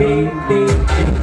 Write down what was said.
baby.